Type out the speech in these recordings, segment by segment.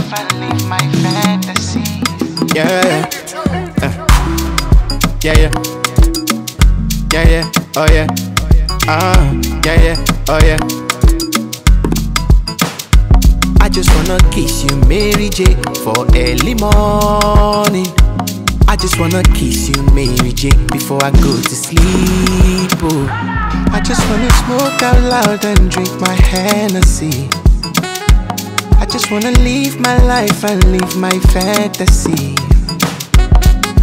yeah, my fantasies. yeah, yeah. Uh, oh, uh, yeah, yeah, oh yeah. Uh, yeah, yeah, oh yeah. I just wanna kiss you, Mary J, for early morning. I just wanna kiss you, Mary J, before I go to sleep. Oh. I just wanna smoke out loud and drink my Hennessy. I just wanna live my life and live my fantasy.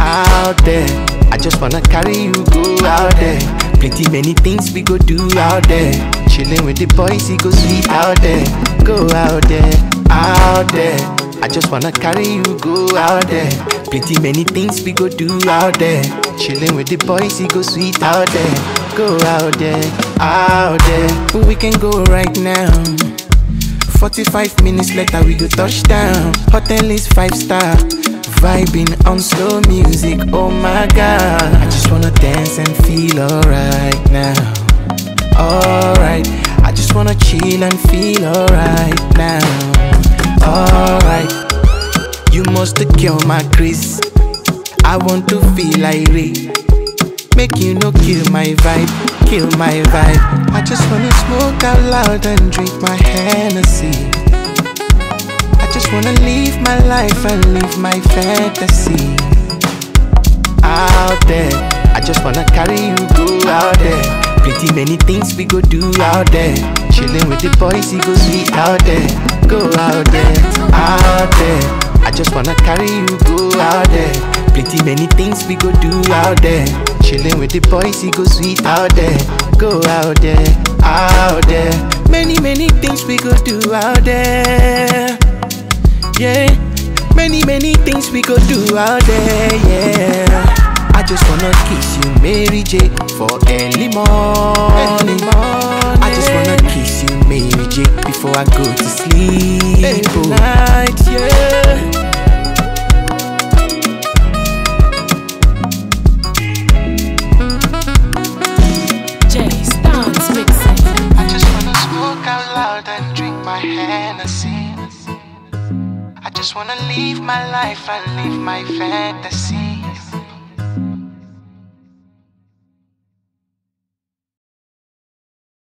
Out there, I just wanna carry you go out there. Plenty many things we go do out there. Chilling with the boys, it go sweet out there. Go out there, out there. I just wanna carry you go out there. Plenty many things we go do out there. Chilling with the boys, it go sweet out there. Go out there, out there. We can go right now. 45 minutes later we go touchdown Hotel is 5 star Vibing on slow music, oh my god I just wanna dance and feel alright now Alright, I just wanna chill and feel alright now Alright, you must cure my grace I want to feel irate Make you no kill my vibe, kill my vibe. I just wanna smoke out loud and drink my Hennessy. I just wanna live my life and live my fantasy. Out there, I just wanna carry you go out there. Plenty many things we go do out there. Chilling with the boys, it go sweet out there. Go out there, out. I just wanna carry you go out there. Plenty many things we go do out there. Chilling with the boys, it go sweet out there. Go out there, out there. Many, many things we go do out there. Yeah, many, many things we go do out there. Yeah. I just wanna kiss you, Mary J, for early morning. I just wanna kiss you, Mary J, before I go to sleep. Night, yeah. Just wanna leave my life and leave my fantasy.